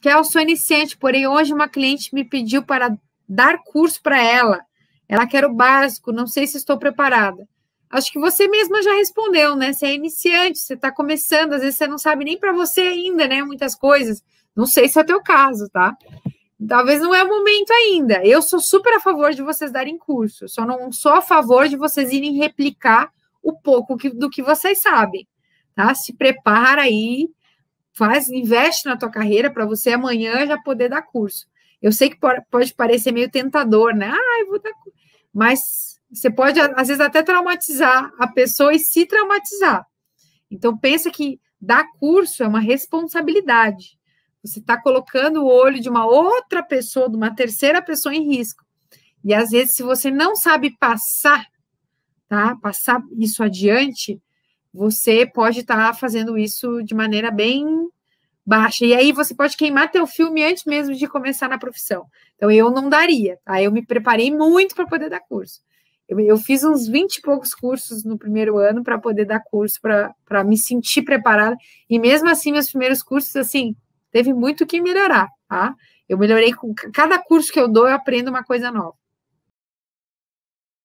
que eu sou iniciante, porém hoje uma cliente me pediu para dar curso para ela. Ela quer o básico, não sei se estou preparada. Acho que você mesma já respondeu, né? Você é iniciante, você está começando, às vezes você não sabe nem para você ainda, né? Muitas coisas. Não sei se é o teu caso, tá? Talvez não é o momento ainda. Eu sou super a favor de vocês darem curso, só não sou a favor de vocês irem replicar o pouco que, do que vocês sabem, tá? Se prepara aí, faz, investe na tua carreira para você amanhã já poder dar curso. Eu sei que pode parecer meio tentador, né? Ah, eu vou dar curso. Mas você pode, às vezes, até traumatizar a pessoa e se traumatizar. Então, pensa que dar curso é uma responsabilidade. Você está colocando o olho de uma outra pessoa, de uma terceira pessoa em risco. E às vezes, se você não sabe passar, tá? Passar isso adiante, você pode estar tá fazendo isso de maneira bem baixa. E aí você pode queimar teu filme antes mesmo de começar na profissão. Então eu não daria, tá? Eu me preparei muito para poder dar curso. Eu, eu, fiz uns 20 e poucos cursos no primeiro ano para poder dar curso, para me sentir preparada. E mesmo assim, meus primeiros cursos, assim, teve muito que melhorar, tá? Eu melhorei com cada curso que eu dou, eu aprendo uma coisa nova.